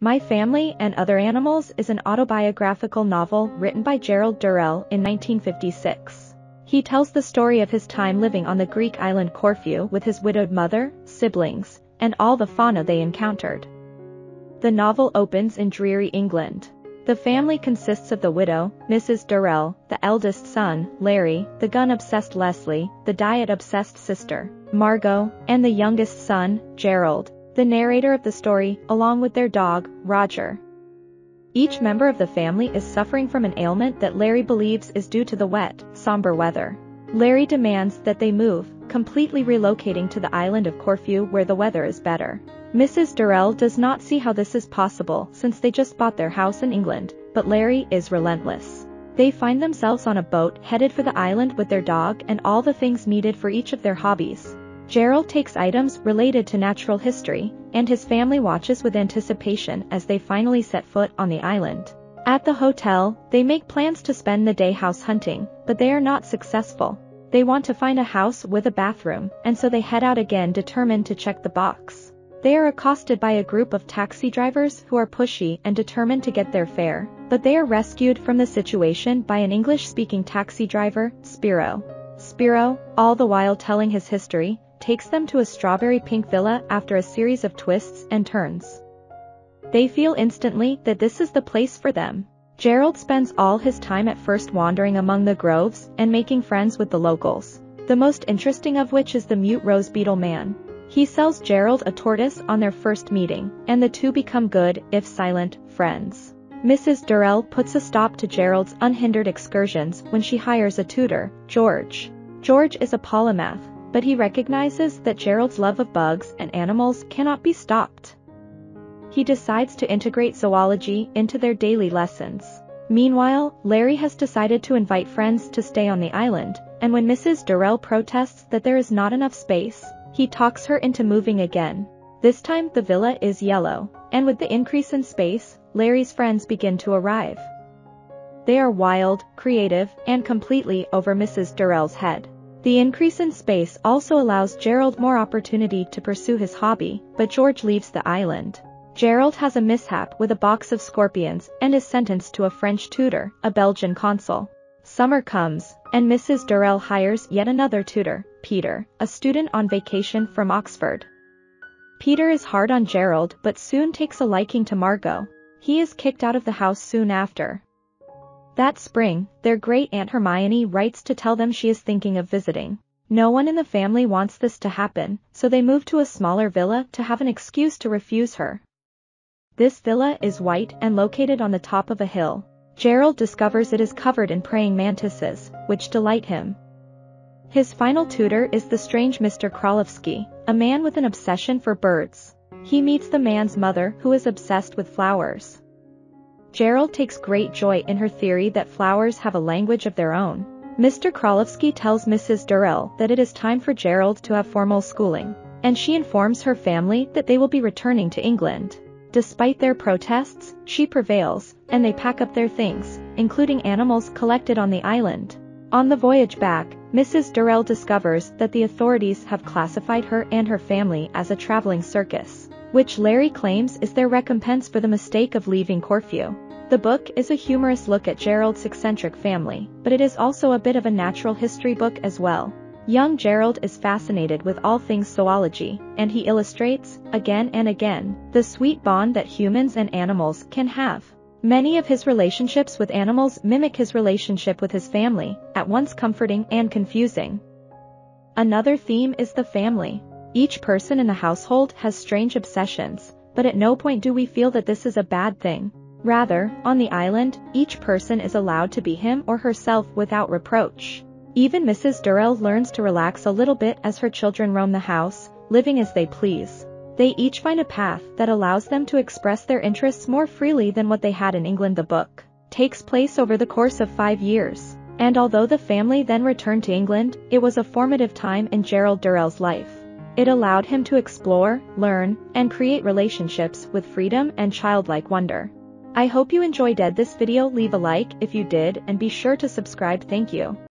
My Family and Other Animals is an autobiographical novel written by Gerald Durrell in 1956. He tells the story of his time living on the Greek island Corfu with his widowed mother, siblings, and all the fauna they encountered. The novel opens in dreary England. The family consists of the widow, Mrs. Durrell, the eldest son, Larry, the gun-obsessed Leslie, the diet-obsessed sister, Margot, and the youngest son, Gerald, the narrator of the story, along with their dog, Roger. Each member of the family is suffering from an ailment that Larry believes is due to the wet, somber weather. Larry demands that they move, completely relocating to the island of Corfu where the weather is better. Mrs. Durrell does not see how this is possible since they just bought their house in England, but Larry is relentless. They find themselves on a boat headed for the island with their dog and all the things needed for each of their hobbies. Gerald takes items related to natural history, and his family watches with anticipation as they finally set foot on the island. At the hotel, they make plans to spend the day house hunting, but they are not successful. They want to find a house with a bathroom, and so they head out again determined to check the box. They are accosted by a group of taxi drivers who are pushy and determined to get their fare, but they are rescued from the situation by an English-speaking taxi driver, Spiro. Spiro, all the while telling his history, takes them to a strawberry pink villa after a series of twists and turns. They feel instantly that this is the place for them. Gerald spends all his time at first wandering among the groves and making friends with the locals, the most interesting of which is the mute rose beetle man. He sells Gerald a tortoise on their first meeting, and the two become good, if silent, friends. Mrs. Durrell puts a stop to Gerald's unhindered excursions when she hires a tutor, George. George is a polymath, but he recognizes that Gerald's love of bugs and animals cannot be stopped. He decides to integrate zoology into their daily lessons. Meanwhile, Larry has decided to invite friends to stay on the island, and when Mrs. Durrell protests that there is not enough space, he talks her into moving again. This time the villa is yellow, and with the increase in space, Larry's friends begin to arrive. They are wild, creative, and completely over Mrs. Durrell's head. The increase in space also allows Gerald more opportunity to pursue his hobby, but George leaves the island. Gerald has a mishap with a box of scorpions and is sentenced to a French tutor, a Belgian consul. Summer comes, and Mrs. Durrell hires yet another tutor, Peter, a student on vacation from Oxford. Peter is hard on Gerald but soon takes a liking to Margot. He is kicked out of the house soon after. That spring, their great aunt Hermione writes to tell them she is thinking of visiting. No one in the family wants this to happen, so they move to a smaller villa to have an excuse to refuse her. This villa is white and located on the top of a hill. Gerald discovers it is covered in praying mantises, which delight him. His final tutor is the strange Mr. Kralefsky, a man with an obsession for birds. He meets the man's mother who is obsessed with flowers. Gerald takes great joy in her theory that flowers have a language of their own. Mr. Kralefsky tells Mrs. Durrell that it is time for Gerald to have formal schooling, and she informs her family that they will be returning to England. Despite their protests, she prevails, and they pack up their things, including animals collected on the island. On the voyage back, Mrs. Durrell discovers that the authorities have classified her and her family as a traveling circus which Larry claims is their recompense for the mistake of leaving Corfu. The book is a humorous look at Gerald's eccentric family, but it is also a bit of a natural history book as well. Young Gerald is fascinated with all things zoology, and he illustrates, again and again, the sweet bond that humans and animals can have. Many of his relationships with animals mimic his relationship with his family, at once comforting and confusing. Another theme is the family. Each person in the household has strange obsessions, but at no point do we feel that this is a bad thing. Rather, on the island, each person is allowed to be him or herself without reproach. Even Mrs. Durrell learns to relax a little bit as her children roam the house, living as they please. They each find a path that allows them to express their interests more freely than what they had in England. The book takes place over the course of five years, and although the family then returned to England, it was a formative time in Gerald Durrell's life. It allowed him to explore, learn, and create relationships with freedom and childlike wonder. I hope you enjoyed this video leave a like if you did and be sure to subscribe thank you.